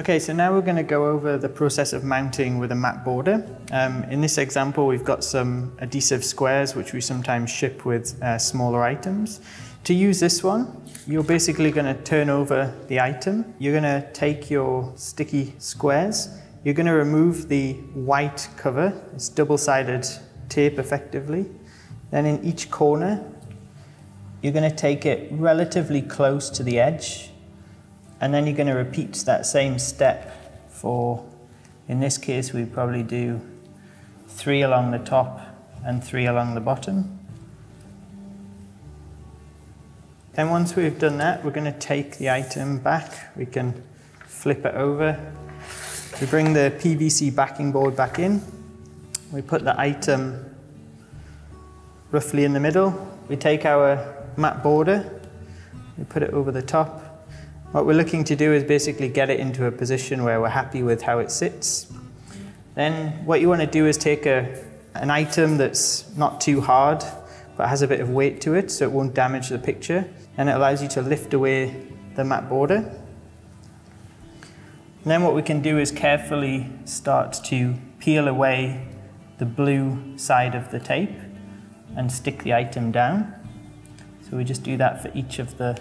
Okay, so now we're going to go over the process of mounting with a mat border. Um, in this example, we've got some adhesive squares which we sometimes ship with uh, smaller items. To use this one, you're basically going to turn over the item. You're going to take your sticky squares. You're going to remove the white cover. It's double-sided tape effectively. Then in each corner, you're going to take it relatively close to the edge and then you're going to repeat that same step for, in this case, we probably do three along the top and three along the bottom. Then once we've done that, we're going to take the item back. We can flip it over. We bring the PVC backing board back in. We put the item roughly in the middle. We take our mat border, we put it over the top, what we're looking to do is basically get it into a position where we're happy with how it sits. Then what you want to do is take a, an item that's not too hard but has a bit of weight to it so it won't damage the picture and it allows you to lift away the mat border. And then what we can do is carefully start to peel away the blue side of the tape and stick the item down. So we just do that for each of the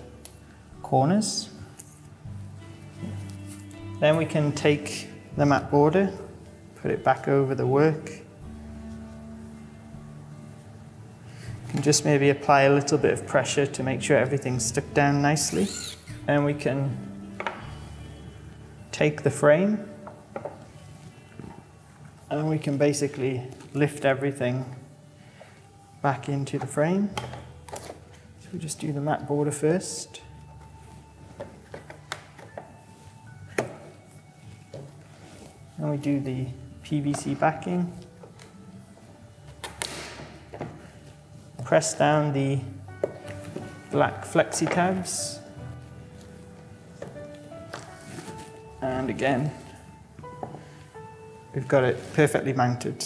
corners. Then we can take the mat border, put it back over the work. You can just maybe apply a little bit of pressure to make sure everything's stuck down nicely. And we can take the frame and we can basically lift everything back into the frame. So we just do the mat border first. And we do the PVC backing. Press down the black flexi tabs. And again, we've got it perfectly mounted.